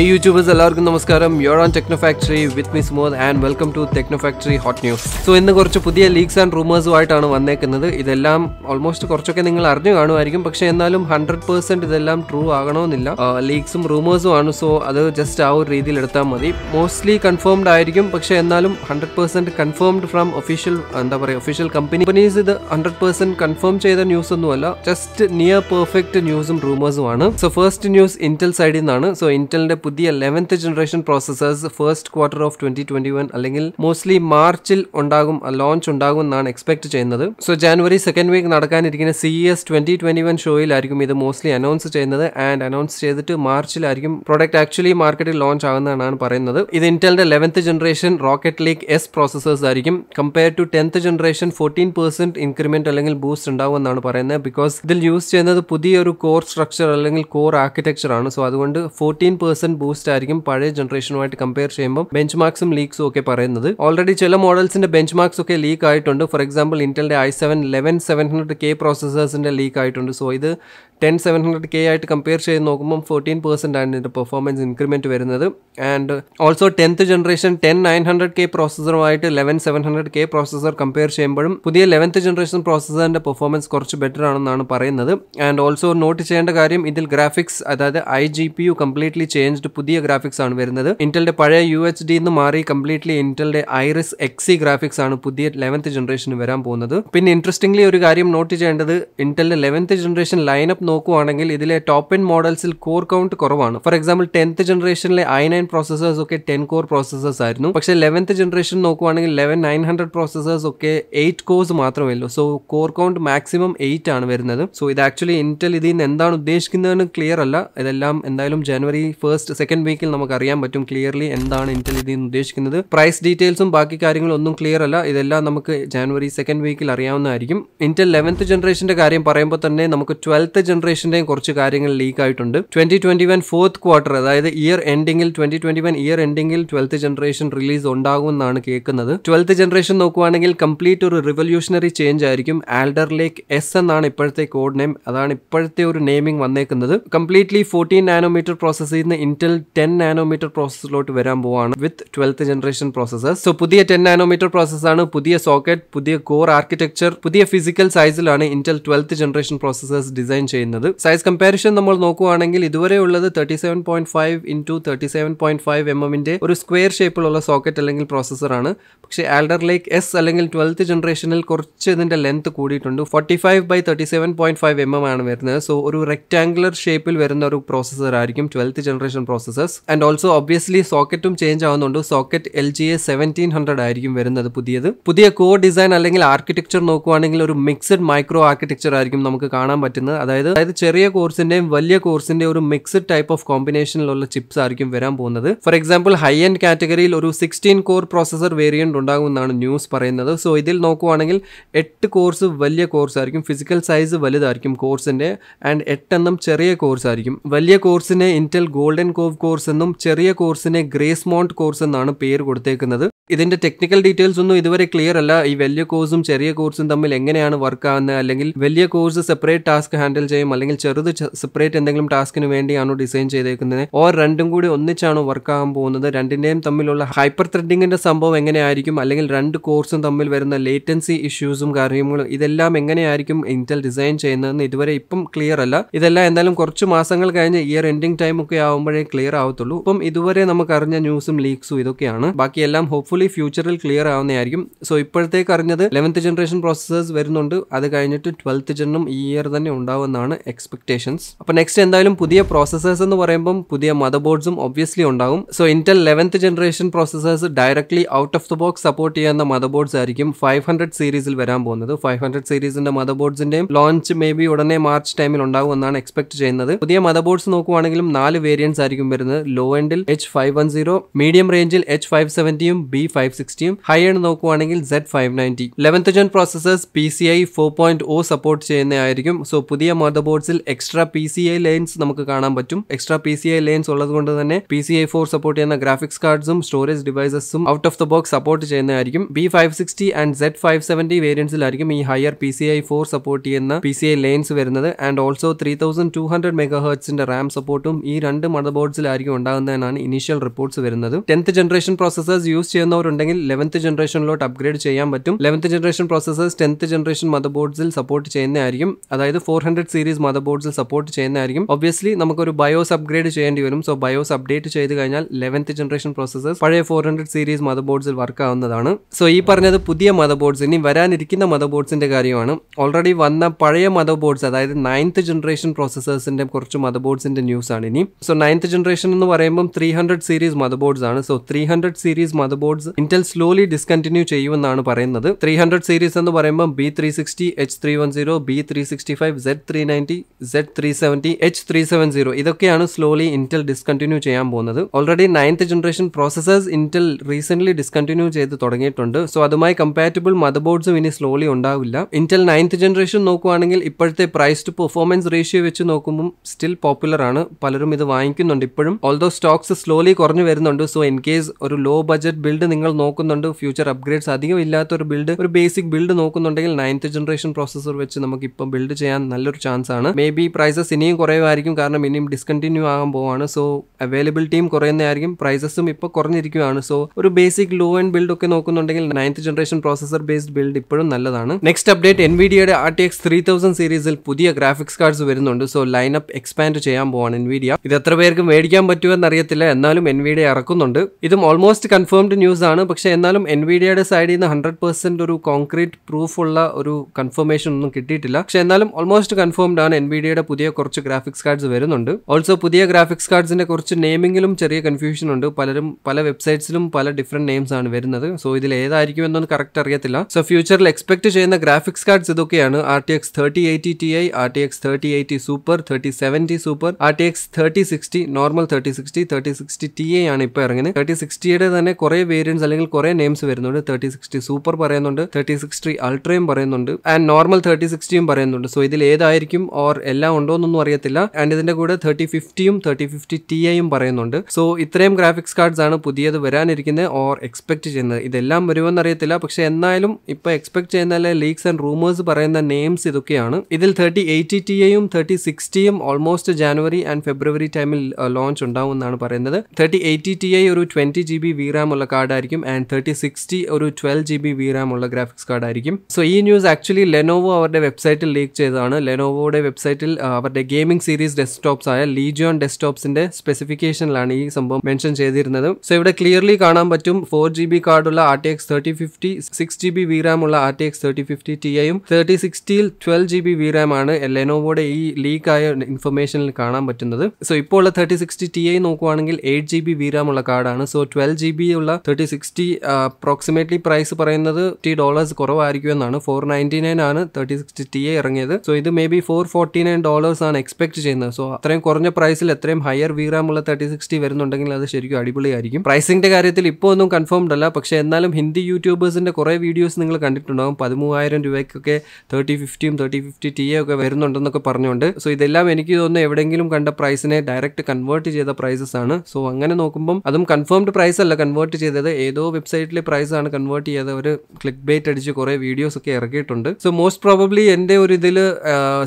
ഹേ YouTubers എല്ലാവർക്കും നമസ്കാരം. You're on Techno Factory with me Smod and welcome to Techno Factory hot news so ഇന്ന് കുറച്ച് പുതിയ leaks and റൂമേഴ്സുമായിട്ടാണ് വന്നേക്കുന്നത്. ഇതെല്ലാം ഓൾമോസ്റ്റ് കുറച്ചൊക്കെ നിങ്ങൾ അറിഞ്ഞു കാണുമായിരിക്കും. പക്ഷേ എന്നാലും ഹൺഡ്രഡ് പെർസെന്റ് ഇതെല്ലാം ട്രൂ ആകണമെന്നില്ല. ലീക്സും റൂമേഴ്സും ആണ്. സോ അത് ജസ്റ്റ് ആ ഒരു രീതിയിൽ എടുത്താൽ മതി. മോസ്റ്റ്ലി കൺഫേംഡ് ആയിരിക്കും. പക്ഷേ എന്നാലും hundred percent confirmed from official എന്താ പറയുക ഒഫീഷ്യൽ കമ്പനി കമ്പനീസ് ഇത് ഹൺഡ്രഡ് പെർസെന്റ് കൺഫേം ചെയ്ത ന്യൂസ് ഒന്നുമല്ല ജസ്റ്റ് നിയർ പെർഫെക്റ്റ് ന്യൂസും റൂമേഴ്സും ആണ്. സോ ഫസ്റ്റ് ന്യൂസ് ഇന്റൽ സൈഡിൽ നിന്നാണ് സോ ഇന്റലിന്റെ പുതിയ eleventh generation processors first quarter of twenty twenty one അല്ലെങ്കിൽ മോസ്റ്റ്ലി മാർച്ചിൽ ഉണ്ടാകും ലോഞ്ച് ഉണ്ടാകും എന്നാണ് എക്സ്പെക്ട് ചെയ്യുന്നത്. സോ ജാനുവരി സെക്കൻഡ് വീക്ക് നടക്കാനിരിക്കുന്ന C S twenty twenty one ഷോയിലായിരിക്കും ഇത് മോസ്റ്റ്ലി അനൗൺസ് ചെയ്യുന്നത് ആൻഡ് അനൗൺസ് ചെയ്തിട്ട് മാർച്ചിലായിരിക്കും പ്രോഡക്റ്റ് ആക്ച്വലി മാർക്കറ്റിൽ ലോഞ്ച് ആകുന്നതാണ് പറയുന്നത്. ഇത് ഇന്റലിന്റെ eleventh generation Rocket Lake S processors ആയിരിക്കും. Compare to tenth generation fourteen percent increment അല്ലെങ്കിൽ ബൂസ്റ്റ് ഉണ്ടാവും എന്നാണ് പറയുന്നത്. ബിക്കോസ് ഇതിൽ യൂസ് ചെയ്യുന്നത് പുതിയൊരു കോർ സ്ട്രക്ചർ അല്ലെങ്കിൽ കോർ ആർക്കിടെക്ചർ ആണ്. സോ അതുകൊണ്ട് ഫോർട്ടീൻ പെർസെന്റ് ബൂസ്റ്റ് ആയിരിക്കും പഴയ ജനറേഷനുമായിട്ട് കമ്പയർ ചെയ്യുമ്പോൾ ബെഞ്ച് മാർക്സും ലീക്സും ഒക്കെ പറയുന്നത്. ഓൾറെഡി ചില മോഡൽസിന്റെ ബെഞ്ച് മാർക്സ് ഒക്കെ ലീക്ക് ആയിട്ടുണ്ട്. For example ഇന്റലിന്റെ I seven eleven seven hundred K പ്രോസസേഴ്സിന്റെ leak ആയിട്ടുണ്ട്. സോ ഇത് ടെൻ സെവൻ ഹൺഡ്രഡ് കെ ആയിട്ട് കമ്പയർ ചെയ്ത് നോക്കുമ്പോൾ ഫോർട്ടീൻ പെർസെന്റ് ആണ് ഇതിന്റെ പെർഫോമൻസ് ഇൻക്രിമെന്റ് വരുന്നത്. And also tenth generation ten nine hundred K പ്രോസസറുമായിട്ട് eleven seven hundred K processor compare ചെയ്യുമ്പോഴും പുതിയ ലെവൻത്ത് ജനറേഷൻ പ്രോസസറിന്റെ പെർഫോമൻസ് കുറച്ച് ബെറ്റർ ആണെന്നാണ് പറയുന്നത്. ആൻഡ് ഓൾസോ നോട്ട് ചെയ്യേണ്ട കാര്യം ഇതിൽ ഗ്രാഫിക്സ് അതായത് I G P U completely changed പുതിയ ഗ്രാഫിക്സ് ആണ് വരുന്നത്. ഇന്റലിന്റെ പഴയ യു എച്ച് ഡി നിന്ന് മാറി കംപ്ലീറ്റ്ലി ഇന്റലിന്റെ ഐറിസ് എക്സി ഗ്രാഫിക്സ് ആണ് പുതിയ ലെവൻത്ത് ജനറേഷന് വരാൻ പോകുന്നത്. പിന്നെ ഇൻട്രസ്റ്റിംഗ്ലി ഒരു കാര്യം നോട്ട് ചെയ്യേണ്ടത് ഇന്റലിന്റെ ലെവൻത്ത് ജനറേഷൻ ലൈനപ്പ് നോക്കുവാണെങ്കിൽ ഇതിലെ ടോപ്പ് എൻ മോഡൽസിൽ കോർ കൗണ്ട് കുറവാണ്. ഫോർ എക്സാമ്പിൾ ടെൻത്ത് ജനറേഷനിലെ ഐ നയൻ പ്രോസസേഴ്സ് ഒക്കെ ടെൻ കോർ പ്രോസസേഴ്സ് ആയിരുന്നു. പക്ഷേ ലെവൻത്ത് ജനറേഷൻ നോക്കുവാണെങ്കിൽ ലെവൻ നയൻ ഹൺഡ്രഡ് പ്രോസസേഴ്സ് ഒക്കെ എയ്റ്റ് കോഴ്സ് മാത്രമേ ഉള്ളൂ. So core count maximum eight ആണ് വരുന്നത്. സോ ഇത് ആക്ച്വലി ഇന്റൽ ഇതിൽ നിന്ന് എന്താണ് ഉദ്ദേശിക്കുന്നതെന്ന് ക്ലിയർ അല്ല. ഇതെല്ലാം എന്തായാലും ജനുവരി ഫസ്റ്റ് സെക്കൻഡ് വീക്കിൽ നമുക്ക് അറിയാൻ പറ്റും ക്ലിയർലി എന്താണ് ഇന്റൽ ഇതിൽ നിന്ന് ഉദ്ദേശിക്കുന്നത്. പ്രൈസ് ഡീറ്റെയിൽസും ബാക്കി കാര്യങ്ങളും ഒന്നും ക്ലിയർ അല്ല. ഇതെല്ലാം നമുക്ക് ജനുവരി സെക്കൻഡ് വീക്കിൽ അറിയാവുന്നതായിരിക്കും. ഇന്റൽ ലെവൻത്ത് ജനറേഷന്റെ കാര്യം പറയുമ്പോൾ തന്നെ നമുക്ക് ട്വൽത്ത് ജനറേഷന്റെയും കുറച്ച് കാര്യങ്ങൾ ലീക്ക് ആയിട്ടുണ്ട്. Twenty twenty one fourth quarter അതായത് ഇയർ എൻഡിങ്ങിൽ ട്വന്റി ട്വന്റി വൺ ഇയർ എൻഡിങ്ങിൽ ട്വൽത്ത് ജനറേഷൻ റിലീസ് ഉണ്ടാകുമെന്നാണ് കേൾക്കുന്നത്. ട്വൽത്ത് ജനറേഷൻ നോക്കുവാണെങ്കിൽ കംപ്ലീറ്റ് ഒരു റിവല്യൂഷണറി ചേഞ്ച് ആയിരിക്കും. ആൽഡർ ലേക്ക് എസ് എന്നാണ് ഇപ്പോഴത്തെ കോഡ് നെയിം അതാണ് ഇപ്പോഴത്തെ ഒരു നെയിമിംഗ് വന്നേക്കുന്നത്. കംപ്ലീറ്റ്ലി ഫോർട്ടീൻ നാനോമീറ്റർ പ്രോസസ് ചെയ്യുന്ന ഇന്റൽ ടെൻ നാനോമീറ്റർ പ്രോസസ്സിലോട്ട് വരാൻ പോവാണ് with twelfth generation processors so പുതിയ ടെൻ നാനോമീറ്റർ പ്രോസസ്സാണ് പുതിയ സോക്കറ്റ് പുതിയ കോർ ആർക്കിടെക്ചർ പുതിയ ഫിസിക്കൽ സൈസിലാണ് Intel twelfth generation processors design ചെയ്യുന്നത്. സൈസ് കമ്പാരിഷൻ നമ്മൾ നോക്കുകയാണെങ്കിൽ ഇതുവരെ ഉള്ളത് thirty seven point five into thirty seven point five M എമ്മിന്റെ ഒരു സ്ക്വയർ ഷേപ്പിലുള്ള സോക്കറ്റ് അല്ലെങ്കിൽ പ്രോസസ്സറാണ് പക്ഷേ ആൽഡർ ലേക്ക് എസ് അല്ലെങ്കിൽ ട്വൽത്ത് ജനറേഷനിൽ കുറച്ച് ഇതിന്റെ ലെങ്ത് കൂടിയിട്ടുണ്ട്. Forty five by thirty seven point five M M ആണ് വരുന്നത്. സോ ഒരു റെക്ടാംഗുലർ ഷേപ്പിൽ വരുന്ന ഒരു പ്രോസസ്സർ ആയിരിക്കും twelfth generation processors and also obviously സോക്കറ്റും change ആവുന്നുണ്ട്. Socket L G A seventeen hundred ആയിരിക്കും വരുന്നത് പുതിയത്. പുതിയ കോർ ഡിസൈൻ അല്ലെങ്കിൽ ആർക്കിടെക്ചർ നോക്കുവാണെങ്കിൽ ഒരു മിക്സഡ് മൈക്രോ ആർക്കിടെക്ചർ ആയിരിക്കും നമുക്ക് കാണാൻ പറ്റുന്നത്. അതായത് അതായത് ചെറിയ കോഴ്സിന്റെയും വലിയ കോഴ്സിന്റെ ഒരു മിക്സ്ഡ് ടൈപ്പ് ഓഫ് കോമ്പിനേഷനിലുള്ള ചിപ്സ് ആയിരിക്കും വരാൻ പോകുന്നത്. ഫോർ എക്സാമ്പിൾ ഹൈ എൻഡ് കാറ്റഗറിയിൽ ഒരു സിക്സ്റ്റീൻ കോർ പ്രോസസർ വേരിയന്റ് ഉണ്ടാകുമെന്നാണ് ന്യൂസ് പറയുന്നത്. സോ ഇതിൽ നോക്കുവാണെങ്കിൽ എട്ട് കോഴ്സ് വലിയ കോഴ്സ് ആയിരിക്കും ഫിസിക്കൽ സൈസ് വലുതായിരിക്കും കോഴ്സിന്റെ ആൻഡ് എട്ടെണ്ണം ചെറിയ കോഴ്സ് ആയിരിക്കും. വലിയ കോഴ്സിനെ ഇന്റൽ ഗോൾഡൻ കോവ് കോഴ്സ് എന്നും ചെറിയ കോഴ്സിനെ ഗ്രേസ് മോണ്ട് കോഴ്സ് എന്നാണ് പേര് കൊടുത്തേക്കുന്നത്. ഇതിന്റെ ടെക്നിക്കൽ ഡീറ്റെയിൽസ് ഒന്നും ഇതുവരെ ക്ലിയർ അല്ല. ഈ വലിയ കോഴ്സും ചെറിയ കോഴ്സും തമ്മിൽ എങ്ങനെയാണ് വർക്ക് ആവുന്നത്? അല്ലെങ്കിൽ വലിയ കോഴ്സ് സെപ്പറേറ്റ് ടാസ്ക് ഹാൻഡിൽ ചെയ്യും അല്ലെങ്കിൽ ചെറുത് സെപ്പറേറ്റ് എന്തെങ്കിലും ടാസ്കിന് വേണ്ടിയാണോ ഡിസൈൻ ചെയ്തേക്കുന്നത്? ഓർ രണ്ടും കൂടി ഒന്നിച്ചാണോ വർക്ക് ആകാൻ പോകുന്നത്? രണ്ടിന്റെയും തമ്മിലുള്ള ഹൈപ്പർ ത്രെഡിങ്ങിന്റെ സംഭവം എങ്ങനെയായിരിക്കും? അല്ലെങ്കിൽ രണ്ട് കോഴ്സും തമ്മിൽ വരുന്ന ലേറ്റൻസി ഇഷ്യൂസും കാര്യങ്ങളും ഇതെല്ലാം എങ്ങനെയായിരിക്കും ഇന്റൽ ഡിസൈൻ ചെയ്യുന്നതെന്ന് ഇതുവരെ ഇപ്പം ക്ലിയർ അല്ല. ഇതെല്ലാം എന്തായാലും കുറച്ച് മാസങ്ങൾ കഴിഞ്ഞ് ഇയർ എൻഡിങ് ടൈം ഒക്കെ ആവുമ്പോഴേ ക്ലിയർ ആവത്തുള്ളൂ. ഇപ്പം ഇതുവരെ നമുക്ക് അറിഞ്ഞ ന്യൂസും ലീക്സും ഇതൊക്കെയാണ്. ബാക്കിയെല്ലാം ഹോപ്പ്ഫുള്ളി ഫ്യൂച്ചറിൽ ക്ലിയർ ആവുന്നതായിരിക്കും. സോ ഇപ്പോഴത്തേക്ക് അറിഞ്ഞത് ലെവൻത്ത് ജനറേഷൻ പ്രോസസ്സേഴ്സ് വരുന്നുണ്ട്. അത് കഴിഞ്ഞിട്ട് ട്വൽത്ത് ജനും ഈ ഇയർ തന്നെ ഉണ്ടാവുമെന്നാണ് എക്സ്പെക്ടേഷൻസ് അപ്പോൾ നെക്സ്റ്റ് എന്തായാലും പുതിയ പ്രോസസ്സേഴ്സ് എന്ന് പറയുമ്പം പുതിയ മദർ ബോർഡ്സും ഒബ്വിയസ്ലി ഉണ്ടാവും. So Intel eleventh generation processors directly out of the box support ചെയ്യുന്ന മദർ ബോർഡ്സ് ആയിരിക്കും ഫൈവ് ഹൺഡ്രഡ് സീരീസിൽ വരാൻ പോകുന്നത്. ഫൈവ് ഹൺഡ്രഡ് സീരീസിന്റെ മദർ ബോർഡ്സിന്റെയും ലോഞ്ച് മേ ബി ഉടനെ മാർച്ച് ടൈമിൽ ഉണ്ടാവും എന്നാണ് എക്സ്പെക്ട് ചെയ്യുന്നത്. പുതിയ മദർ ബോർഡ്സ് നോക്കുവാണെങ്കിലും നാല് വേരിയൻസ് ആയിരിക്കും വരുന്നത്. ലോ എൻഡിൽ H five one zero medium റേഞ്ചിൽ എച്ച് ഫൈവ് സെവന്റിയും ബി ഫൈവ് സിക്സ്റ്റിയും ഹൈ എൻഡ് നോക്കുവാണെങ്കിൽ Z five ninety eleventh gen processors P C I four point O support ചെയ്യുന്നതായിരിക്കും. സോ പുതിയ മദർ ബോർഡ്സിൽ extra P C I lines നമുക്ക് കാണാൻ പറ്റും. Extra P C I lines ഉള്ളത് കൊണ്ട് തന്നെ P C I four support ചെയ്യുന്ന ഗ്രാഫിക്സ് കാർഡ്സും storage ഡിവൈസസും out of the box support ചെയ്യുന്നതായിരിക്കും. B five sixty and Z five seventy വേരിയൻസിലായിരിക്കും ഈ higher P C I four support ചെയ്യുന്ന പി സി ഐ ലൈൻസ് വരുന്നത്. And also three thousand two hundred mega ഹേർട്സിന്റെ RAM സപ്പോർട്ടും ഈ രണ്ട് മദർ ബോർഡ്സിലായിരിക്കും ഉണ്ടാകുന്നതെന്നാണ് ഇനീഷ്യൽ റിപ്പോർട്ട്സ് വരുന്നത്. ടെൻത്ത് ജനറേഷൻ പ്രോസസ്സേഴ്സ് യൂസ് ചെയ്യുന്നവരുണ്ടെങ്കിൽ ലെവൻത്ത് ജനറേഷനിലോട്ട് അപ്ഗ്രേഡ് ചെയ്യാൻ പറ്റും. Eleventh generation processors tenth generation mother ബോർഡ്സിൽ സപ്പോർട്ട് ചെയ്യുന്നതായിരിക്കും. അതായത് ഫോർ ഹൺഡ്രഡ് സീരീസ് മദർ ബോർഡ്സിൽ സപ്പോർട്ട് ചെയ്യുന്നതായിരിക്കും. ഒബ്വിയസ്ലി നമുക്കൊരു ബയോസ് അപ്ഗ്രേഡ് ചെയ്യേണ്ടി വരും. സോ ബയോസ് അപ്ഡേറ്റ് ചെയ്ത് കഴിഞ്ഞാൽ ലെവൻത്ത് ജനറേഷൻ പ്രോസസ്സേഴ്സ് പഴയ ഫോർ ഹൺഡ്രഡ് സീരീസ് മദർ ബോർഡ്സിൽ വർക്ക് ആവുന്നതാണ്. സോ ഈ പറഞ്ഞത് പുതിയ മദർ ബോർഡ്സ് ഇനി വരാനിരിക്കുന്ന മദർ ബോർഡ്സിന്റെ കാര്യമാണ്. ഓൾറെഡി വന്ന പഴയ മദർ ബോർഡ്സ് അതായത് നയൻത്ത് ജനറേഷൻ പ്രോസസ്സേഴ്സിന്റെ കുറച്ച് മദർ ബോർഡ്സിന്റെ ന്യൂസ് ആണ് ഇനി. സോ നയൻത്ത് ജനറേഷൻ എന്ന് പറയുമ്പോൾ three hundred series motherboards ആണ്. So three hundred series motherboards Intel slowly discontinue ചെയ്യുമെന്നാണ് പറയുന്നത്. ത്രീ ഹൺഡ്രഡ് സീരീസ് എന്ന് പറയുമ്പോൾ B three sixty H three one zero B three sixty five Z three ninety Z three seventy H three seven zero ഇതൊക്കെയാണ് slowly Intel discontinue ചെയ്യാൻ പോകുന്നത്. Already ninth generation processors Intel recent discontinue ചെയ്ത് തുടങ്ങിയിട്ടുണ്ട്. So അതുമായി compatible mother ബോർഡ്സും ഇനി slowly ഉണ്ടാവില്ല. Intel ninth generation നോക്കുവാണെങ്കിൽ ഇപ്പോഴത്തെ പ്രൈസ് ടു പെർഫോമൻസ് റേഷ്യോ വെച്ച് നോക്കുമ്പോൾ സ്റ്റിൽ പോപ്പുലർ ആണ്. പലരും ഇത് വാങ്ങിക്കുന്നുണ്ട് ഇപ്പോഴും. ഓൾദോ സ്റ്റോക്സ് സ്ലോലി കുറഞ്ഞു വരുന്നുണ്ട് സോ ഇൻ കേസ് ഒരു ലോ ബഡ്ജറ്റ് ബിൽഡ് നിങ്ങൾ നോക്കുന്നുണ്ട് ഫ്യൂച്ചർ അപ്ഗ്രേഡ്സ് അധികം ഇല്ലാത്ത ഒരു ബിൽഡ് ഒരു ബേസിക് ബിൽഡ് നോക്കുന്നുണ്ടെങ്കിൽ നയൻത്ത് ജനറേഷൻ പ്രോസസ്സർ വെച്ച് നമുക്ക് ഇപ്പം ബിൽഡ് ചെയ്യാൻ നല്ലൊരു ചാൻസ് ആണ്. മേ ബി പ്രൈസസ് ഇനിയും കുറയുമായിരിക്കും കാരണം ഇനിയും ഡിസ്കണ്ടിന്യൂ ആകാൻ പോവാണ്. സോ അവൈലബിലിറ്റിയും കുറയുന്നതായിരിക്കും പ്രൈസസും ഇപ്പോൾ കുറഞ്ഞിരിക്കുകയാണ് സോ ഒരു ബേസിക് ലോ ആൻഡ് ബിൽഡ് ഒക്കെ നോക്കുന്നുണ്ടെങ്കിൽ ninth generation processor based build ഇപ്പോഴും നല്ലതാണ്. Next update എൻവിഡിയയുടെ R T X three thousand സീരീസിൽ പുതിയ ഗ്രാഫിക്സ് കാർഡ്സ് വരുന്നുണ്ട്. സോ ലൈനപ്പ് എക്സ്പാൻഡ് ചെയ്യാൻ പോവാണ് എൻവിഡിയ ഇത് എത്ര പേർക്ക് മേടിക്കാൻ പറ്റുമെന്ന് അറിയത്തില്ല എന്നാലും എൻവിഡിയ ഇറക്കുന്നുണ്ട്. ഇതും ഓൾമോസ്റ്റ് കൺഫേംഡ് ന്യൂസ് ആണ്. പക്ഷേ എന്നാലും എൻവിഡിയയുടെ സൈഡിൽ നിന്ന് ഹൺഡ്രഡ് പെർസെന്റ് ഒരു കോൺക്രീറ്റ് പ്രൂഫ് ഉള്ള ഒരു കൺഫർമേഷൻ ഒന്നും കിട്ടിയിട്ടില്ല. പക്ഷേ എന്നാലും ഓൾമോസ്റ്റ് കൺഫേംഡ് ആണ് എൻവിഡിയയുടെ പുതിയ കുറച്ച് ഗ്രാഫിക്സ് കാർഡ്സ് വരുന്നുണ്ട്. ഓൾസോ പുതിയ ഗ്രാഫിക്സ് കാർഡ്സിന്റെ കുറച്ച് നെയിമിങ്ങിലും ചെറിയ കൺഫ്യൂഷൻ ഉണ്ട്. പലരും പല വെബ്സൈറ്റ്സിലും പല ഡിഫറെന്റ് നെയിംസ് ആണ് വരുന്നത്. സോ ഇതിൽ ഏതായിരിക്കും എന്നൊന്നും കറക്റ്റ് അറിയത്തില്ല. സോ ഫ്യൂച്ചറിൽ എക്സ്പെക്ട് ചെയ്യുന്ന ഗ്രാഫിക്സ് കാർഡ്സ് ഇതൊക്കെയാണ്. R T X thirty eighty T I R T X thirty eighty super thirty seventy super R T X thirty sixty normal thirty sixty thirty sixty T I ആണ് ഇപ്പോൾ ഇറങ്ങുന്നത്. Thirty സിക്സ്റ്റിയുടെ തന്നെ കുറേ variance അല്ലെങ്കിൽ കുറേ names വരുന്നുണ്ട്. Thirty sixty super പറയുന്നുണ്ട്. Thirty sixty അൾട്രയും പറയുന്നുണ്ട്. ആൻഡ് നോർമൽ തേർട്ടി സിക്സ്റ്റിയും പറയുന്നുണ്ട്. സോ ഇതിൽ ഏതായിരിക്കും ഓർ എല്ലാം ഉണ്ടോ എന്നൊന്നും അറിയത്തില്ല. ആൻഡ് ഇതിന്റെ കൂടെ തേർട്ടി ഫിഫ്റ്റിയും തേർട്ടി ഫിഫ്റ്റി ടി ഐയും പറയുന്നുണ്ട്. സോ ഇത്രയും ഗ്രാഫിക്സ് കാർഡ്സ് ആണ് പുതിയത് വരാനിരിക്കുന്നത് ഓർ എക്സ്പെക്ട് ചെയ്യുന്നത്. ഇതെല്ലാം വരുമെന്ന് അറിയത്തില്ല. പക്ഷെ എന്നാലും ഇപ്പൊ എക്സ്പെക്ട് ചെയ്യുന്ന ലീക്സ് ആൻഡ് റൂമേഴ്സ് പറയുന്ന നെയിംസ് ഇതൊക്കെയാണ്. ഇതിൽ തേർട്ടി എയ്റ്റി ടി ഐയും തേർട്ടി സിക്സ്റ്റിയും ഓൾമോസ്റ്റ് ജാനുവരി ആൻഡ് ഫെബ്രുവരി ടൈമിൽ ലോഞ്ച് ഉണ്ടാവും എന്നാണ് പറയുന്നത്. തേർട്ടി എയ്റ്റി ടി ഐ ഒരു twenty G B V RAM ഉള്ള കാർഡായിരിക്കും ആൻഡ് തേർട്ടി സിക്സ്റ്റി ഒരു twelve G B V RAM ഉള്ള ഗ്രാഫിക്സ് കാർഡ് ആയിരിക്കും. സോ ഈ ന്യൂസ് ആക്ച്വലി ലെനോവോ അവരുടെ വെബ്സൈറ്റിൽ ലീക്ക് ചെയ്തതാണ്. ലെനോവോയുടെ വെബ്സൈറ്റിൽ അവരുടെ ഗെയിമിംഗ് സീരീസ് ഡെസ്ക്ടോപ്സ് ആയ ലീജിയോൺ ഡെസ്ക്ടോപ്സിന്റെ സ്പെസിഫിക്കേഷനിലാണ് ഈ സംഭവം മെൻഷൻ ചെയ്തിരുന്നത്. സോ ഇവിടെ ക്ലിയർലി കാണാൻ പറ്റും four G B കാർഡുള്ള R T X thirty fifty six G B V RAM ഉള്ള R T X thirty fifty T ഐയും thirty സിക്സ്റ്റിയിൽ twelve G B V RAM ആണ് ലെനോവോയുടെ ഈ ലീക്ക് ആയ ഇൻഫർമേഷനിൽ കാണാൻ പറ്റുന്നത്. സോ ഇപ്പോൾ ഉള്ള തേർട്ടി സിക്സ്റ്റി ടി ഐ നോക്കുവാണെങ്കിൽ eight G B V RAM ഉള്ള കാർഡാണ് സോ ട്വൽവ് ജി ബി ഉള്ള തേർട്ടി സിക്സ്റ്റി അപ്രോക്സിമേറ്റ്ലി പ്രൈസ് പറയുന്നത് ഫിഫ്റ്റി ഡോളേഴ്സ് കുറവായിരിക്കും എന്നാണ്. ഫോർ നയന്റി നയൻ ആണ് തേർട്ടി സിക്സ്റ്റി ടി എ ഇറങ്ങിയത്. സോ ഇത് maybe four forty nine dollars ആണ് എക്സ്പെക്ട് ചെയ്യുന്നത്. സോ അത്രയും കുറഞ്ഞ പ്രൈസിൽ എത്രയും ഹയർ വീറാം ഉള്ള തേർട്ടി സിക്സ്റ്റി വരുന്നുണ്ടെങ്കിൽ അത് ശരിക്കും അടിപൊളിയായിരിക്കും. പ്രൈസിന്റെ കാര്യത്തിൽ ഇപ്പോൾ ഒന്നും കൺഫേംഡ് അല്ല. പക്ഷേ എന്നാലും ഹിന്ദി യൂട്യൂബേഴ്സിന്റെ കുറേ വീഡിയോസ് നിങ്ങൾ കണ്ടിട്ടുണ്ടാകും പതിമൂവായിരം രൂപയ്ക്കൊക്കെ തേർട്ടി ഫിഫ്റ്റിയും തേർട്ടി ഫിഫ്റ്റി ടി എ ഒക്കെ വരുന്നുണ്ടെന്നൊക്കെ പറഞ്ഞുകൊണ്ട്. സോ ഇതെല്ലാം എനിക്ക് തോന്നുന്നു എവിടെയെങ്കിലും കണ്ട പ്രൈസിനെ ഡയറക്റ്റ് കൺവേർട്ട് ചെയ്ത പ്രൈസസ് ആണ്. സോ അങ്ങനെ നോക്കുമ്പോൾ അതും കൺഫേംഡ് പ്രൈസ് അല്ല. കൺവേർട്ട് ചെയ്തത് ഏതോ വെബ്സൈറ്റിലെ പ്രൈസ് ആണ് കൺവേർട്ട് ചെയ്യാതെ അവർ ക്ലിക്ക് ബേറ്റ് അടിച്ച് കുറേ വീഡിയോസ് ഒക്കെ ഇറക്കിയിട്ടുണ്ട്. സോ മോസ്റ്റ് പ്രോബബ്ലി എന്റെ ഒരു ഇതിൽ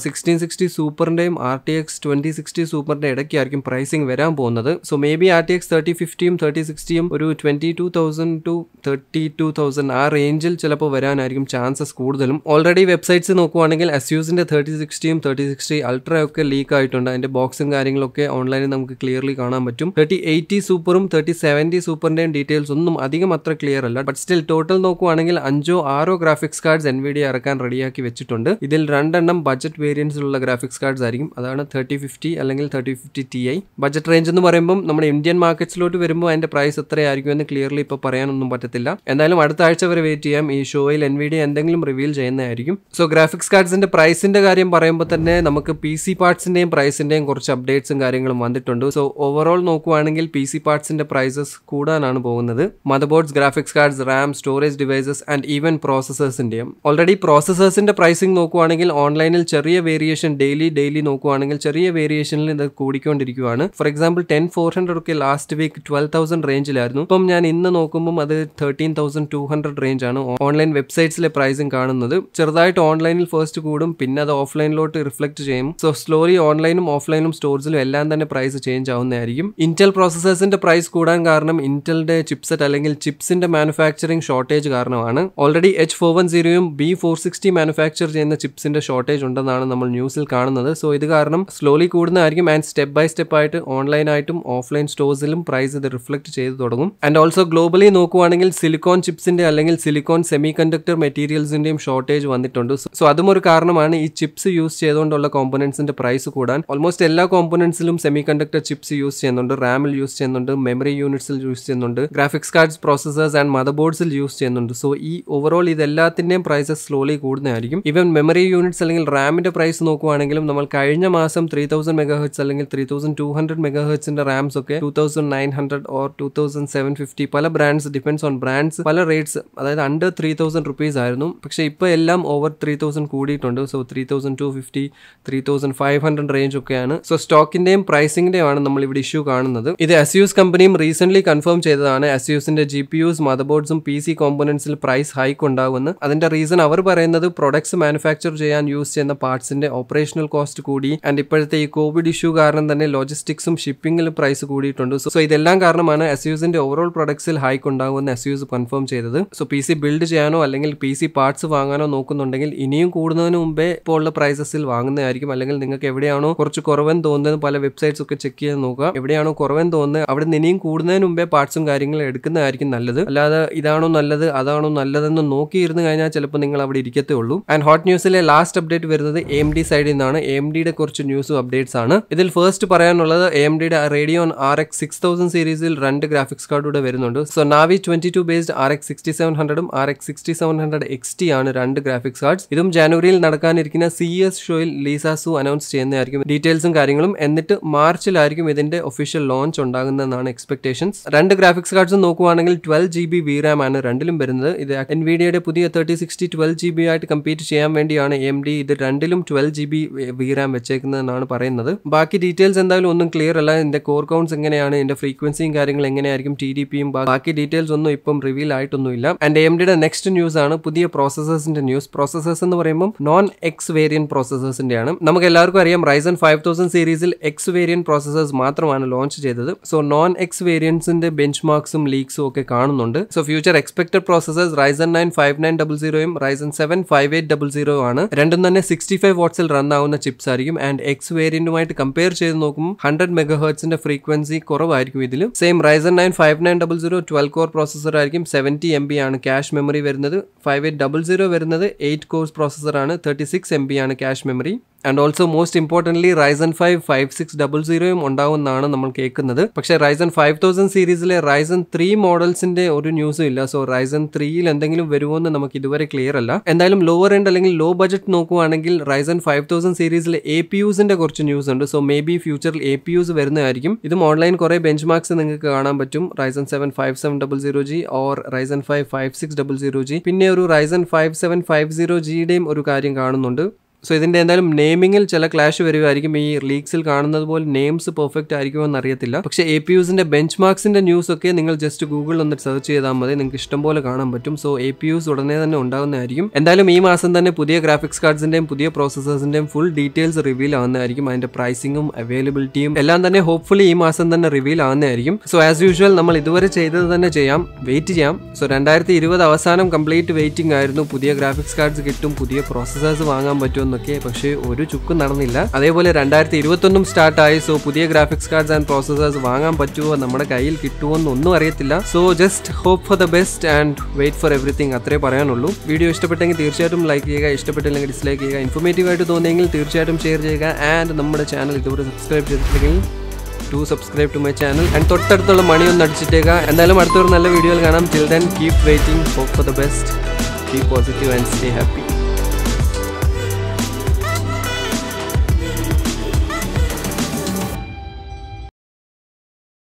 sixteen sixty സൂപ്പറിന്റെയും R T X twenty sixty സൂപ്പറിന്റെ ഇടയ്ക്കായിരിക്കും പ്രൈസിങ് വരാൻ പോകുന്നത്. So maybe R T X thirty ഫിഫ്റ്റിയും thirty സിക്സ്റ്റിയും ഒരു twenty two thousand to thirty two thousand ആ റേഞ്ചിൽ ചിലപ്പോൾ വരാനായിരിക്കും ചാൻസസ് കൂടുതലും. ഓൾറെഡി വെബ്സൈറ്റ്സ് നോക്കുവാണെങ്കിൽ അസ്യൂസിന്റെ തേർട്ടി സിക്സ്റ്റിയും തേർട്ടി സിക്സ്റ്റി അൾട്ര ഒക്കെ ലീക്ക് ആയിട്ടുണ്ട്. അതിന്റെ ബോക്സും കാര്യങ്ങളൊക്കെ ഓൺലൈനിൽ നമുക്ക് ക്ലിയർലി കാണാൻ പറ്റും. തേർട്ടി എയ്റ്റി സൂപ്പറും തേർട്ടി സെവന്റി സൂപ്പറിന്റെയും ഡീറ്റെയിൽസ് ഒന്നും അധികം അത്ര ക്ലിയർ അല്ല. ബട്ട് സ്റ്റിൽ ടോട്ടൽ നോക്കുവാണെങ്കിൽ അഞ്ചോ ആറോ ഗ്രാഫിക്സ് കാർഡ്സ് എൻ വീഡിയോ ഇറക്കാൻ റെഡിയാക്കി വെച്ചിട്ടുണ്ട്. ഇതിൽ രണ്ടെണ്ണം ബഡ്ജറ്റ് വേരിയൻസിലുള്ള ഗ്രാഫിക്സ് കാർഡ്സ് ആയിരിക്കും. അതാണ് തേർട്ടി ഫിഫ്റ്റി അല്ലെങ്കിൽ thirty fifty T I budget range എന്ന് പറയുമ്പോൾ നമ്മുടെ ഇന്ത്യൻ മാർക്കറ്റ്സിലോട്ട് വരുമ്പോൾ അതിന്റെ പ്രൈസ് എത്രയായിരിക്കും എന്ന് ക്ലിയർലി ഇപ്പോൾ പറയാനൊന്നും പറ്റത്തില്ല. എന്തായാലും അടുത്ത ആഴ്ച വരെ വെയിറ്റ് ചെയ്യാം. ഈ ഷോയിൽ എൻ വി ഡി എന്തെങ്കിലും റിവീൽ ചെയ്യുന്നതായിരിക്കും സോ ഗ്രാഫിക്സ് കാർഡ്സിന്റെ പ്രൈസിന്റെ കാര്യം പറയുമ്പോൾ തന്നെ നമുക്ക് പി സി പാർട്സിന്റെയും പ്രൈസിന്റെയും കുറച്ച് അപ്ഡേറ്റ്സും കാര്യങ്ങളും വന്നിട്ടുണ്ട്. സോ ഓവറോൾ നോക്കുവാണെങ്കിൽ പി സി പാർട്സിന്റെ പ്രൈസസ് കൂടാനാണ് പോകുന്നത്. Motherboards graphics cards RAM storage devices and even പ്രോസസേഴ്സിന്റെയും already പ്രോസസേഴ്സിന്റെ പ്രൈസിംഗ് നോക്കുവാണെങ്കിൽ ഓൺലൈനിൽ ചെറിയ വേരിയേഷൻ ഡെയിലി ഡെയിലി നോക്കുവാണെങ്കിൽ ചെറിയ വേരിയേഷനിൽ ഇത് കൂടിക്കൊണ്ടിരിക്കുകയാണ് for example ten four hundred ഒക്കെ ലാസ്റ്റ് വീക്ക് ട്വൽവ് തൗസൻഡ് റേഞ്ചിലായിരുന്നു ഇപ്പം ഞാൻ ഇന്ന് നോക്കുമ്പോൾ അത് thirteen thousand two hundred range ആണ് ഓൺലൈൻ വെബ്സൈറ്റ്സിലെ പ്രൈസിംഗ് കാണുന്നത്. ചെറുതായിട്ട് ഓൺലൈനിൽ ഫസ്റ്റ് കൂടും പിന്നെ അത് ഓഫ്ലൈനിലോട്ട് റിഫ്ലക്ട് ചെയ്യും. സോ സ്ലോലി ഓൺലൈനും ഓഫ്ലൈനും സ്റ്റോർസിലും എല്ലാം തന്നെ പ്രൈസ് ചേഞ്ച് ആവുന്നതായിരിക്കും. ഇന്റൽ പ്രോസസേഴ്സിന്റെ പ്രൈസ് കൂടാൻ കാരണം ഇന്റലിന്റെ ചിപ്സെറ്റ് അല്ലെങ്കിൽ ചിപ്സിന്റെ മാനുഫാക്ചറിംഗ് ഷോർട്ടേജ് കാരണമാണ്. ഓൾറെഡി എച്ച് ഫോർ വൺ സീറോയും ബി ഫോർ സിക്സ്റ്റി മാനുഫാക്ചർ ചെയ്യുന്ന ചിപ്സിന്റെ ഷോർട്ടേജ് ഉണ്ടെന്നാണ് നമ്മൾ ന്യൂസിൽ കാണുന്നത്. സോ ഇത് കാരണം സ്ലോലി കൂടുന്നതായിരിക്കും ആൻഡ് സ്റ്റെപ്പ് ബൈ സ്റ്റെപ്പ് ആയിട്ട് ഓൺലൈനായിട്ടും ഓഫ്ലൈൻ സ്റ്റോഴ്സിലും പ്രൈസ് ഇത് റിഫ്ലക്ട് ചെയ്ത് തുടങ്ങും. ആൻഡ് ഓൾസോ ഗ്ലോബലി നോക്കുവാണെങ്കിൽ സിലിക്കോൺ ചിപ്സിന്റെ അല്ലെങ്കിൽ സിലിക്കോൺ സെമി കണ്ടക്ടർ മെറ്റീരിയൽസിന്റെയും ഷോർട്ടേജ് വന്നിട്ടുണ്ട് സോ അതും ഒരു കാരണമാണ് ഈ ചിപ്സ് യൂസ് ചെയ്തുകൊണ്ടുള്ള കോമ്പണൻസിന്റെ പ്രൈസ് കൂടാൻ. ഓൾമോസ്റ്റ് എല്ലാ കോമ്പണൻസിലും സെമി കണ്ടക്ടർ ചിപ്സ് യൂസ് ചെയ്യുന്നുണ്ട്. റാമിൽ യൂസ് ചെയ്യുന്നുണ്ട്. മെമ്മറി യൂണിറ്റ്സിൽ യൂസ് ചെയ്യുന്നുണ്ട്. ഗ്രാഫിക്സ് കാർഡ്സ് പ്രോസസേഴ്സ് ആൻഡ് മദർ ബോർഡ്സിൽ യൂസ് ചെയ്യുന്നുണ്ട്. സോ ഈ ഓവറോൾ ഇതെല്ലാത്തിന്റെയും പ്രൈസസ് സ്ലോലി കൂടുന്നതായിരിക്കും. ഇവൻ മെമ്മറി യൂണിറ്റ്സ് അല്ലെങ്കിൽ റാമിന്റെ പ്രൈസ് നോക്കുവാണെങ്കിലും നമ്മൾ കഴിഞ്ഞ മാസം ത്രീ തൗസൻഡ് മെഗാ ഹെർട്സ് അല്ലെങ്കിൽ ത്രീ തൗസൻഡ് ടു ഹൺഡ്രഡ് മെഗാ ഹെർട്സിന്റെ റാംസ് ഒക്കെ two thousand nine hundred or two thousand seven fifty പല ബ്രാൻഡ്സ് ഡിപെൻഡ്സ് ഓൺ ബ്രാൻഡ്സ് പല റേറ്റ്സ് അതായത് അണ്ടർ ത്രീ തൗസൻഡ് റുപ്പീസ് ആയിരുന്നു. പക്ഷേ ഇപ്പോൾ എല്ലാം ഓവർ ത്രീ തൗസൻഡ് കൂടിയിട്ടുണ്ട്. So three thousand two fifty three thousand five hundred range ഒക്കെയാണ്. So സ്റ്റോക്കിന്റെയും പ്രൈസിന്റെയും ആണ് നമ്മൾ ഇവിടെ ഇഷ്യൂ കാണുന്നത്. ഇത് അസ്യൂസ് കമ്പനിയും റീസെന്റ് കൺഫേം ചെയ്തതാണ്. അസ്യൂസിന്റെ ജി പി യുസ് മദർ ബോർഡ്സും പി സി കോമ്പണൻസിൽ പ്രൈസ് ഹൈക്ക് ഉണ്ടാവുമെന്ന് അതിന്റെ റീസൺ അവർ പറയുന്നത് പ്രൊഡക്ട്സ് മാനുഫാക്ചർ ചെയ്യാൻ യൂസ് ചെയ്യുന്ന പാർട്സിന്റെ ഓപ്പറേഷണൽ കോസ്റ്റ് കൂടി. ആൻഡ് ഇപ്പോഴത്തെ ഈ കോവിഡ് ഇഷ്യൂ കാരണം തന്നെ ലോജിസ്റ്റിക്സും ഷിപ്പിംഗിലും പ്രൈസ് കൂടിയിട്ടുണ്ട്. സോ ഇതെല്ലാം കാരണമാണ് എസ്യൂസിന്റെ ഓവറോൾ പ്രൊഡക്ട്സിൽ ഹൈക്ക് ഉണ്ടാവുമെന്ന് എസ്യൂസ് കൺഫേം ചെയ്തത്. സോ പി സി ബിൽഡ് ചെയ്യാനോ അല്ലെങ്കിൽ പി സി പാർട്സ് വാങ്ങാനോ നോക്കുന്നുണ്ടെങ്കിൽ ഇനിയും കൂടുന്നതിന് മുമ്പേ ഇപ്പോൾ ഉള്ള പ്രൈസസിൽ വാങ്ങുന്നതായിരിക്കും. അല്ലെങ്കിൽ നിങ്ങൾക്ക് എവിടെയാണോ കുറച്ച് കുറവൻ തോന്നുന്നത് പല വെബ്സൈറ്റ്സ് ഒക്കെ ചെക്ക് ചെയ്ത് നോക്കുക. എവിടെയാണോ കുറവൻ തോന്നുന്നത് അവിടെ നിന്ന് ഇനിയും കൂടുന്നതിന് മുമ്പേ പാർട്സും കാര്യങ്ങളും എടുക്കുന്നതായിരിക്കും നല്ലത്. അല്ലാതെ ഇതാണോ നല്ലത് അതാണോ നല്ലതെന്ന് നോക്കിയിരുന്നു കഴിഞ്ഞാൽ ചിലപ്പോൾ നിങ്ങൾ അവിടെ ഇരിക്കത്തേ ഉള്ളൂ. ആൻഡ് ഹോട്ട് ന്യൂസിലെ ലാസ്റ്റ് അപ്ഡേറ്റ് വരുന്നത് എം ഡി സൈഡിൽ നിന്നാണ്. എം ഡിയുടെ കുറച്ച് ന്യൂസും അപ്ഡേറ്റ്സ് ആണ്. ഇതിൽ ഫസ്റ്റ് പറയാനുള്ളത് എം ഡിയുടെ Radeon R X six thousand സീരീസിൽ രണ്ട് ഗ്രാഫിക്സ് കാർഡ് കൂടെ വരുന്നുണ്ട്. So Navi twenty two based R X sixty seven ഹൺഡ്രഡും R X sixty seven hundred X T ആണ് രണ്ട് ഗ്രാഫിക്സ് കാർഡ്സ് ഇതും ജനുവരിയിൽ നടക്കാനിരിക്കുന്ന സി എസ് ഷോയിൽ ലീസാസു അനൗൺസ് ചെയ്യുന്നതായിരിക്കും. ഡീറ്റെയിൽസും കാര്യങ്ങളും എന്നിട്ട് മാർച്ചിലായിരിക്കും ഇതിന്റെ ഒഫീഷ്യൽ ലോഞ്ച് ഉണ്ടാകുന്നതെന്നാണ് എക്സ്പെക്ടേഷൻസ് രണ്ട് ഗ്രാഫിക്സ് കാർഡ്സ് നോക്കുവാണെങ്കിൽ twelve G B V RAM ആണ് രണ്ടിലും വരുന്നത്. ഇത് എൻവിഡിയയുടെ പുതിയ thirty sixty twelve G B ആയിട്ട് കമ്പീറ്റ് ചെയ്യാൻ വേണ്ടിയാണ് എം ഡി ഇത് രണ്ടിലും twelve G B V RAM വെച്ചേക്കുന്നതെന്നാണ് പറയുന്നത്. ബാക്കി ഡീറ്റെയിൽസ് എന്തായാലും ഒന്നും ക്ലിയർ അല്ല. ഇതിന്റെ കോർ കൗണ്ട്സ് എങ്ങനെയാണ്? ഇതിന്റെ ഫ്രീക്വൻസിയും കാര്യങ്ങൾ എങ്ങനെയായിരിക്കും? ടി ഡി പിയും ബാക്കി ഡീറ്റെയിൽസ് ഒന്നും ഇപ്പം റിവീൽ ആയിട്ടൊന്നുമില്ല. ആൻഡ് എം ഡിയുടെ നെക്സ്റ്റ് ന്യൂസ് ആണ് പുതിയ പ്രോസസേഴ്സിന്റെ ന്യൂസ് പ്രോസസേഴ്സ് എന്ന് പറയുമ്പോൾ നോൺ എക്സ് വേരിയൻ പ്രോസസേഴ്സിന്റെ ആണ്. നമുക്ക് എല്ലാവർക്കും അറിയാം റൈസൺ ഫൈവ് തൗസൻഡ് സീരീസിൽ എക്സ് വേരിയൻ പ്രോസസേഴ്സ് മാത്രമാണ് ലോഞ്ച് ചെയ്തത്. സോ നോൺ എക്സ് വേരിയൻസിന്റെ ബെഞ്ച് മാർക്സും ലീക്സും ഒക്കെ കാണുന്നുണ്ട്. So future expected processors Ryzen nine five nine double സീറോയും Ryzen seven five eight double zero ആണ്. രണ്ടും തന്നെ സിക്സ്റ്റി ഫൈവ് വാട്ട്സിൽ റൺ ആവുന്ന ചിപ്സ് ആയിരിക്കും. ആൻഡ് എക്സ് വേരിയന്റുമായിട്ട് കമ്പയർ ചെയ്ത് നോക്കുമ്പോൾ ഹൺഡ്രഡ് മെഗാ ഹേർട്സിന്റെ ഫ്രീക്വൻസി കുറവായിരിക്കും ഇതിലും. Same Ryzen nine five nine double zero twelve core processor ആയിരിക്കും. സെവന്റി എം ബി ആണ് ക്യാഷ് മെമ്മറി വരുന്നത്. ഫൈവ് എയ്റ്റ് ഡബിൾ സീറോ വരുന്നത് എയ്റ്റ് കോർ പ്രോസസർ ആണ്. തേർട്ടി സിക്സ് എം ബി ആണ് cache memory and also most importantly Ryzen five five six double സീറോയും ഉണ്ടാവുമെന്നാണ് നമ്മൾ കേൾക്കുന്നത്. പക്ഷേ റൈസൺ ഫൈവ് തൗസൻഡ് സീരീസിലെ റൈസൺ ത്രീ മോഡൽസിന്റെ ഒരു ന്യൂസും ഇല്ല. സോ റൈസൺ ത്രീയിൽ എന്തെങ്കിലും വരുമോ എന്ന് നമുക്ക് ഇതുവരെ ക്ലിയർ അല്ല. എന്തായാലും ലോവർ എൻഡ് അല്ലെങ്കിൽ ലോ ബജറ്റ് നോക്കുവാണെങ്കിൽ റൈസൺ ഫൈവ് തൗസൻഡ് സീരീസിലെ എ പി യുസിന്റെ കുറച്ച് ന്യൂസ് ഉണ്ട്. സോ മേ ബി ഫ്യൂച്ചറിൽ എ പി യുസ് വരുന്നതായിരിക്കും. ഇതും ഓൺലൈൻ കുറെ ബെഞ്ച് മാർക്സ് നിങ്ങൾക്ക് കാണാൻ പറ്റും. Ryzen seven five seven double zero G or Ryzen five five six double zero G പിന്നെ ഒരു Ryzen five seven five zero ജിയുടെയും ഒരു കാര്യം കാണുന്നുണ്ട്. സോ ഇതിന്റെ എന്തായാലും നെയിമിങ്ങിൽ ചില ക്ലാഷ് വരുമായിരിക്കും ഈ ലീഗ്സിൽ കാണുന്നത് പോലെ നെയിംസ് പെർഫെക്റ്റ് ആയിരിക്കുമോ എന്ന് അറിയത്തില്ല പക്ഷേ എ പി യുസിന്റെ ബെഞ്ച് മാർക്സിന്റെ ന്യൂസ് ഒക്കെ നിങ്ങൾ ജസ്റ്റ് ഗൂഗിളിൽ ഒന്ന് സെർച്ച് ചെയ്താൽ മതി. നിങ്ങൾക്ക് ഇഷ്ടം പോലെ കാണാൻ പറ്റും. സോ എ പി യുസ് ഉടനെ തന്നെ ഉണ്ടാകുന്നതായിരിക്കും. എന്തായാലും ഈ മാസം തന്നെ പുതിയ ഗ്രാഫിക്സ് കാർഡ്സിന്റെയും പുതിയ പ്രോസസേഴ്സിന്റെയും ഫുൾ ഡീറ്റെയിൽസ് റിവീൽ ആവുന്നതായിരിക്കും. അതിന്റെ പ്രൈസിങ്ങും അവൈലബിലിറ്റിയും എല്ലാം തന്നെ ഹോപ്പ്ഫുള്ളി ഈ മാസം തന്നെ റിവീൽ ആവുന്നതായിരിക്കും. സോ ആസ് യൂഷ്വൽ നമ്മൾ ഇതുവരെ ചെയ്തത് തന്നെ ചെയ്യാം. വെയിറ്റ് ചെയ്യാം. സോ രണ്ടായിരത്തി ഇരുപത് അവസാനം കംപ്ലീറ്റ് വെയിറ്റിംഗ് ആയിരുന്നു. പുതിയ ഗ്രാഫിക്സ് കാർഡ്സ് കിട്ടും. പുതിയ പ്രോസസേഴ്സ് വാങ്ങാൻ പറ്റുമെന്നൊക്കെ പക്ഷേ ഒരു ചുക്കും നടന്നില്ല. അതേപോലെ രണ്ടായിരത്തി ഇരുപത്തൊന്നും സ്റ്റാർട്ടായി. സോ പുതിയ ഗ്രാഫിക്സ് കാർഡ്സ് ആൻഡ് പ്രോസസേഴ്സ് വാങ്ങാൻ പറ്റുമോ നമ്മുടെ കയ്യിൽ കിട്ടുമോ എന്നൊന്നും അറിയത്തില്ല. So just hope for the best and wait for everything അത്രേ പറയാനുള്ളൂ. വീഡിയോ ഇഷ്ടപ്പെട്ടെങ്കിൽ തീർച്ചയായിട്ടും ലൈക്ക് ചെയ്യുക. ഇഷ്ടപ്പെട്ടില്ലെങ്കിൽ ഡിസ്ലൈക്ക് ചെയ്യുക. ഇൻഫോർമേറ്റീവ് ആയിട്ട് തോന്നിയെങ്കിൽ തീർച്ചയായിട്ടും ഷെയർ ചെയ്യുക. ആൻഡ് നമ്മുടെ ചാനൽ ഇതുവരെ സബ്സ്ക്രൈബ് ചെയ്തിട്ടില്ലെങ്കിൽ to subscribe to my channel and തൊട്ടടുത്തുള്ള മണി ഒന്ന് അടിച്ചിട്ടേക്കുക എന്തായാലും അടുത്തൊരു നല്ല വീഡിയോയിൽ കാണാം. Then keep waiting hope for the best keep positive and stay happy